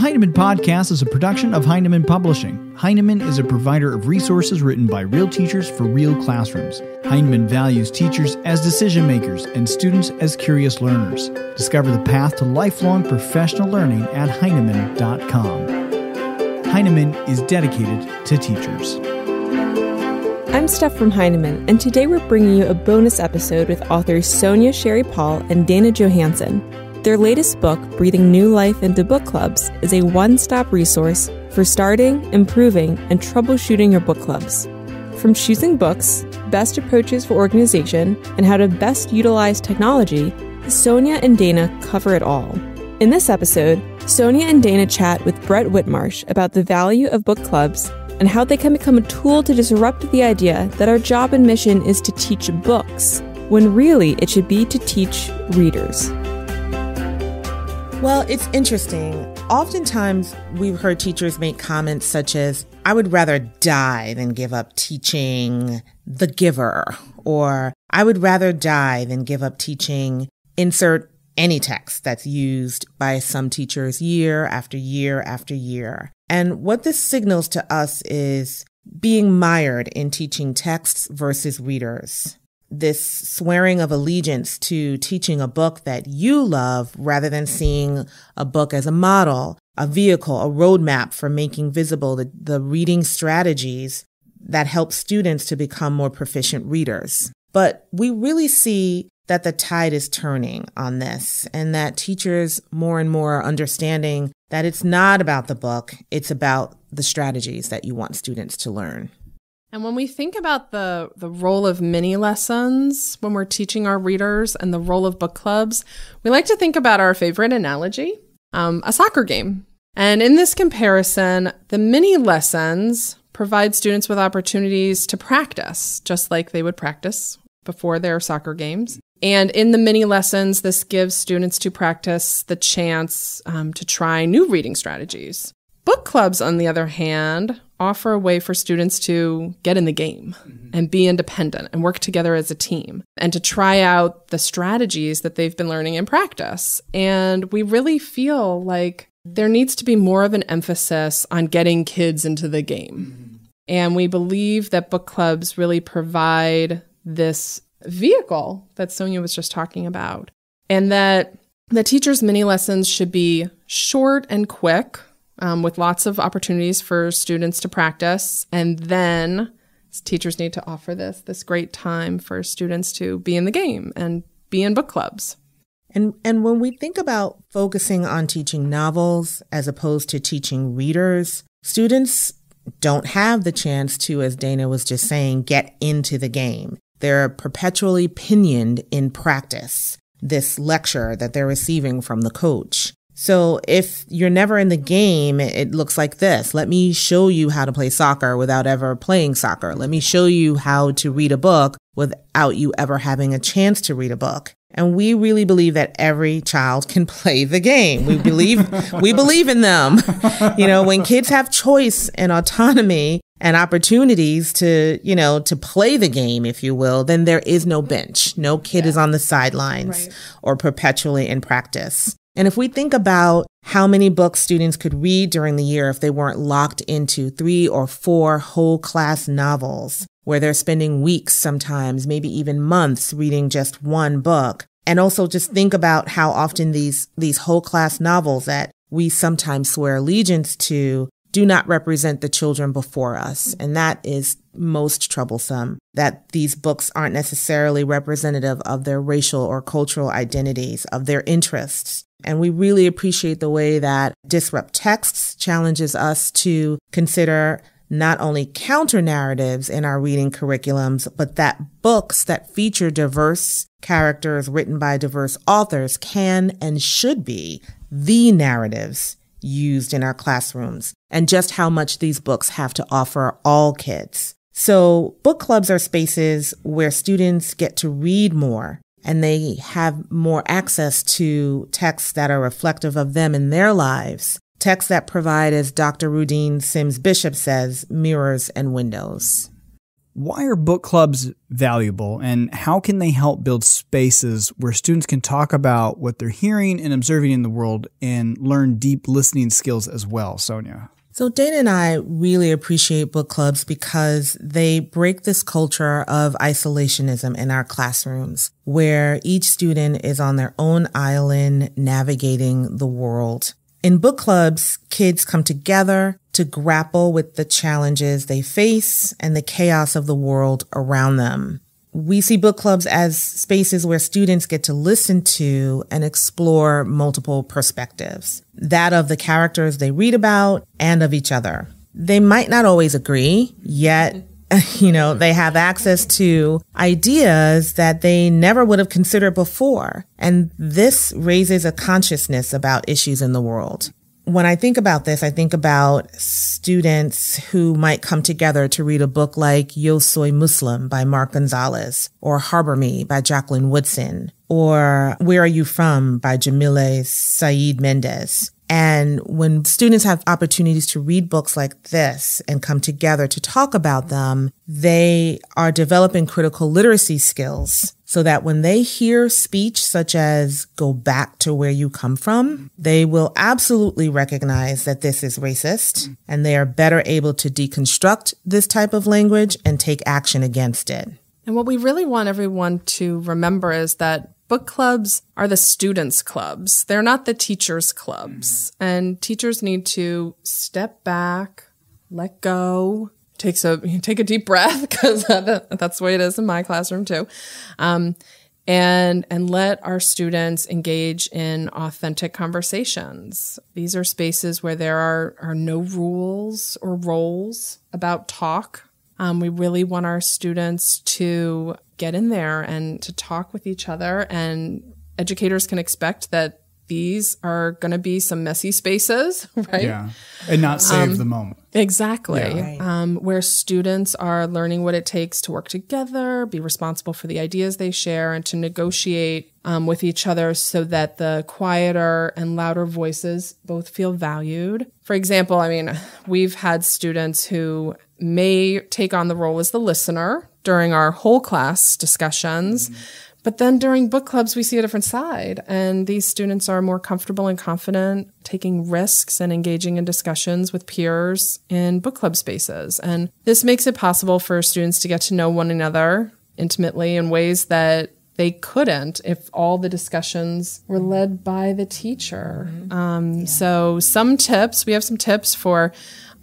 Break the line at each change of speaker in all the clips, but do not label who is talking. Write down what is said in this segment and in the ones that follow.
Heinemann Podcast is a production of Heinemann Publishing. Heinemann is a provider of resources written by real teachers for real classrooms. Heinemann values teachers as decision makers and students as curious learners. Discover the path to lifelong professional learning at Heinemann.com. Heinemann is dedicated to teachers.
I'm Steph from Heinemann, and today we're bringing you a bonus episode with authors Sonja Cherry-Paul and Dana Johansen. Their latest book, Breathing New Life into Book Clubs, is a one stop resource for starting, improving, and troubleshooting your book clubs. From choosing books, best approaches for organization, and how to best utilize technology, Sonja and Dana cover it all. In this episode, Sonja and Dana chat with Brett Whitmarsh about the value of book clubs and how they can become a tool to disrupt the idea that our job and mission is to teach books, when really it should be to teach readers.
Well, it's interesting. Oftentimes, we've heard teachers make comments such as, I would rather die than give up teaching The Giver, or I would rather die than give up teaching insert any text that's used by some teachers year after year after year. And what this signals to us is being mired in teaching texts versus readers this swearing of allegiance to teaching a book that you love rather than seeing a book as a model, a vehicle, a roadmap for making visible the, the reading strategies that help students to become more proficient readers. But we really see that the tide is turning on this and that teachers more and more are understanding that it's not about the book, it's about the strategies that you want students to learn.
And when we think about the the role of mini lessons when we're teaching our readers and the role of book clubs, we like to think about our favorite analogy, um, a soccer game. And in this comparison, the mini lessons provide students with opportunities to practice, just like they would practice before their soccer games. And in the mini lessons, this gives students to practice the chance um, to try new reading strategies. Book clubs, on the other hand, offer a way for students to get in the game mm-hmm. and be independent and work together as a team and to try out the strategies that they've been learning in practice. And we really feel like there needs to be more of an emphasis on getting kids into the game. Mm-hmm. And we believe that book clubs really provide this vehicle that Sonja was just talking about, and that the teacher's mini lessons should be short and quick um, with lots of opportunities for students to practice. And then teachers need to offer this this great time for students to be in the game and be in book clubs.
And and when we think about focusing on teaching novels as opposed to teaching readers, students don't have the chance to, as Dana was just saying, get into the game. They're perpetually pinioned in practice, this lecture that they're receiving from the coach. So if you're never in the game, it looks like this. Let me show you how to play soccer without ever playing soccer. Let me show you how to read a book without you ever having a chance to read a book. And we really believe that every child can play the game. We believe, we believe in them. You know, when kids have choice and autonomy and opportunities to, you know, to play the game, if you will, then there is no bench. No kid yeah. is on the sidelines right. or perpetually in practice. And if we think about how many books students could read during the year if they weren't locked into three or four whole class novels, where they're spending weeks sometimes, maybe even months reading just one book. And also just think about how often these, these whole class novels that we sometimes swear allegiance to do not represent the children before us. And that is most troublesome that these books aren't necessarily representative of their racial or cultural identities, of their interests. And we really appreciate the way that Disrupt Texts challenges us to consider not only counter narratives in our reading curriculums, but that books that feature diverse characters written by diverse authors can and should be the narratives used in our classrooms and just how much these books have to offer all kids. So book clubs are spaces where students get to read more and they have more access to texts that are reflective of them in their lives. Texts that provide, as Dr. Rudine Sims Bishop says, mirrors and windows.
Why are book clubs valuable and how can they help build spaces where students can talk about what they're hearing and observing in the world and learn deep listening skills as well, Sonja?
So Dana and I really appreciate book clubs because they break this culture of isolationism in our classrooms where each student is on their own island navigating the world. In book clubs, kids come together to grapple with the challenges they face and the chaos of the world around them. We see book clubs as spaces where students get to listen to and explore multiple perspectives, that of the characters they read about and of each other. They might not always agree, yet you know, they have access to ideas that they never would have considered before. And this raises a consciousness about issues in the world when I think about this, I think about students who might come together to read a book like Yo Soy Muslim by Mark Gonzalez or Harbor Me by Jacqueline Woodson or Where Are You From by Yamile Saied Méndez. And when students have opportunities to read books like this and come together to talk about them, they are developing critical literacy skills so that when they hear speech such as go back to where you come from, they will absolutely recognize that this is racist and they are better able to deconstruct this type of language and take action against it.
And what we really want everyone to remember is that book clubs are the students' clubs. They're not the teachers' clubs. And teachers need to step back, let go, takes a take a deep breath because that's the way it is in my classroom too. Um, and and let our students engage in authentic conversations. These are spaces where there are are no rules or roles about talk. Um, we really want our students to get in there and to talk with each other. And educators can expect that these are going to be some messy spaces, right?
Yeah. And not save um, the moment.
Exactly. Yeah. Um, where students are learning what it takes to work together, be responsible for the ideas they share, and to negotiate um, with each other so that the quieter and louder voices both feel valued. For example, I mean, we've had students who may take on the role as the listener during our whole class discussions. Mm-hmm. But then during book clubs, we see a different side, and these students are more comfortable and confident taking risks and engaging in discussions with peers in book club spaces. And this makes it possible for students to get to know one another intimately in ways that they couldn't if all the discussions were led by the teacher. Mm-hmm. Um, yeah. So, some tips we have some tips for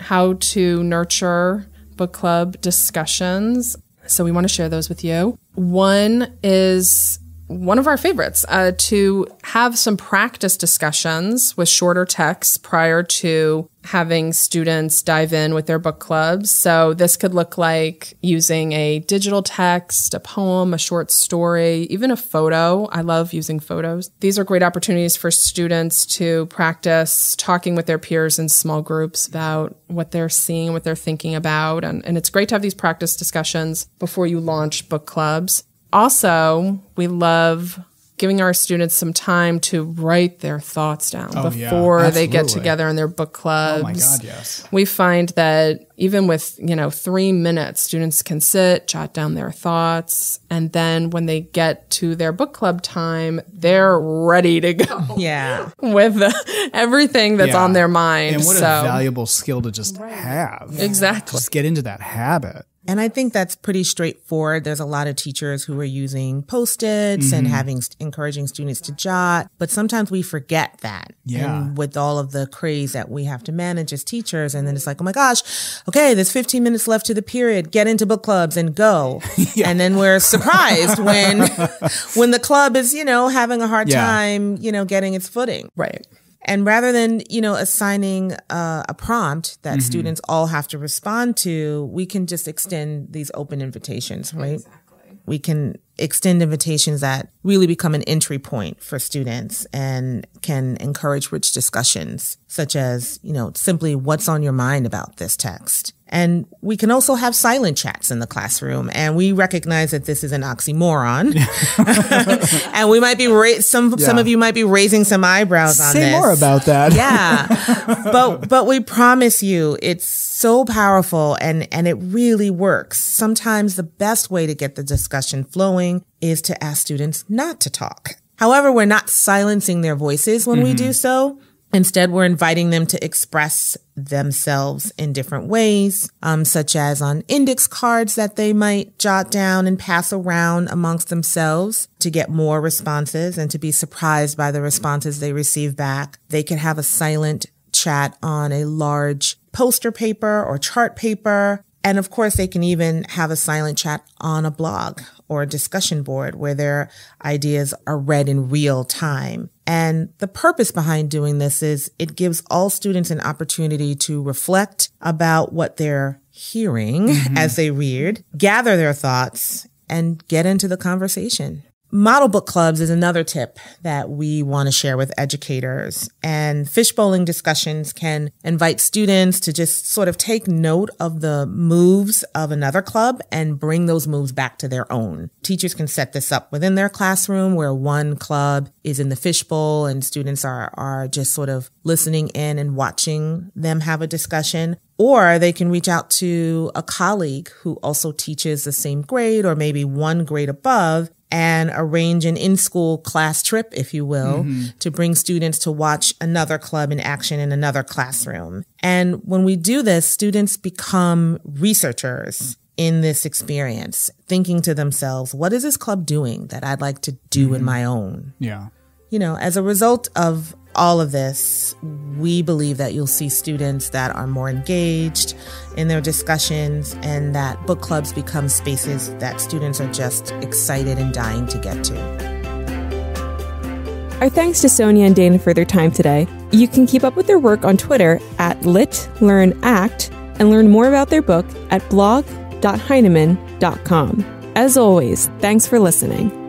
how to nurture book club discussions. So we want to share those with you. One is one of our favorites uh, to have some practice discussions with shorter texts prior to having students dive in with their book clubs. So this could look like using a digital text, a poem, a short story, even a photo. I love using photos. These are great opportunities for students to practice talking with their peers in small groups about what they're seeing, what they're thinking about. And, and it's great to have these practice discussions before you launch book clubs. Also, we love giving our students some time to write their thoughts down oh, before yeah, they get together in their book clubs. Oh
my God, yes.
We find that even with, you know, three minutes, students can sit, jot down their thoughts. And then when they get to their book club time, they're ready to go.
Yeah.
with the, everything that's yeah. on their mind.
And what so. a valuable skill to just right. have.
Exactly.
Just get into that habit.
And I think that's pretty straightforward. There's a lot of teachers who are using post-its mm-hmm. and having encouraging students to jot, but sometimes we forget that.
Yeah.
And with all of the craze that we have to manage as teachers, and then it's like, oh my gosh, okay, there's 15 minutes left to the period. Get into book clubs and go. yeah. And then we're surprised when when the club is, you know, having a hard yeah. time, you know, getting its footing.
Right.
And rather than, you know, assigning uh, a prompt that mm-hmm. students all have to respond to, we can just extend these open invitations, right? Exactly. We can extend invitations that really become an entry point for students and can encourage rich discussions, such as, you know, simply what's on your mind about this text. And we can also have silent chats in the classroom. And we recognize that this is an oxymoron. and we might be ra- some yeah. some of you might be raising some eyebrows on
Say
this.
more about that.
Yeah. but but we promise you it's so powerful and and it really works. Sometimes the best way to get the discussion flowing is to ask students not to talk. However, we're not silencing their voices when mm-hmm. we do so. Instead, we're inviting them to express themselves in different ways, um, such as on index cards that they might jot down and pass around amongst themselves to get more responses and to be surprised by the responses they receive back. They can have a silent chat on a large poster paper or chart paper. And of course, they can even have a silent chat on a blog or a discussion board where their ideas are read in real time. And the purpose behind doing this is it gives all students an opportunity to reflect about what they're hearing mm-hmm. as they read, gather their thoughts, and get into the conversation. Model book clubs is another tip that we want to share with educators. And fishbowling discussions can invite students to just sort of take note of the moves of another club and bring those moves back to their own. Teachers can set this up within their classroom where one club is in the fishbowl and students are, are just sort of listening in and watching them have a discussion. Or they can reach out to a colleague who also teaches the same grade or maybe one grade above and arrange an in-school class trip, if you will, mm-hmm. to bring students to watch another club in action in another classroom. And when we do this, students become researchers in this experience, thinking to themselves, what is this club doing that I'd like to do mm-hmm. in my own?
Yeah.
You know, as a result of all of this, we believe that you'll see students that are more engaged in their discussions and that book clubs become spaces that students are just excited and dying to get to.
Our thanks to Sonja and Dana for their time today. You can keep up with their work on Twitter at LitLearnAct and learn more about their book at blog.heinemann.com. As always, thanks for listening.